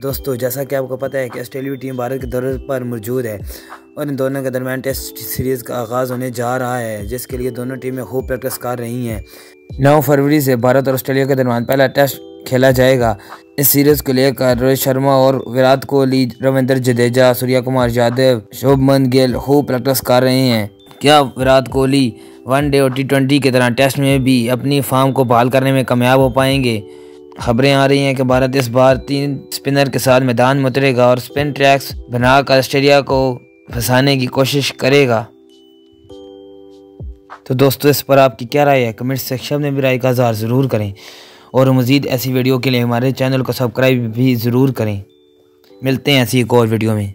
दोस्तों, जैसा कि आपको पता है कि ऑस्ट्रेलिया टीम भारत के दौरे पर मौजूद है और इन दोनों के दरमियान टेस्ट सीरीज़ का आगाज़ होने जा रहा है, जिसके लिए दोनों टीमें खूब प्रैक्टिस कर रही हैं। नौ फरवरी से भारत और ऑस्ट्रेलिया के दरमियान पहला टेस्ट खेला जाएगा। इस सीरीज़ को लेकर रोहित शर्मा और विराट कोहली, रविंद्र जडेजा, सूर्या कुमार यादव शुभमन गिल खूब प्रैक्टिस कर रहे हैं। क्या विराट कोहली वनडे और टी ट्वेंटी की तरह टेस्ट में भी अपनी फार्म को बहाल करने में कामयाब हो पाएँगे? खबरें आ रही हैं कि भारत इस बार तीन स्पिनर के साथ मैदान में उतरेगा और स्पिन ट्रैक्स बनाकर ऑस्ट्रेलिया को फंसाने की कोशिश करेगा। तो दोस्तों, इस पर आपकी क्या राय है? कमेंट सेक्शन में भी राय का इजहार ज़रूर करें और मज़ीद ऐसी वीडियो के लिए हमारे चैनल को सब्सक्राइब भी ज़रूर करें। मिलते हैं ऐसी एक और वीडियो में।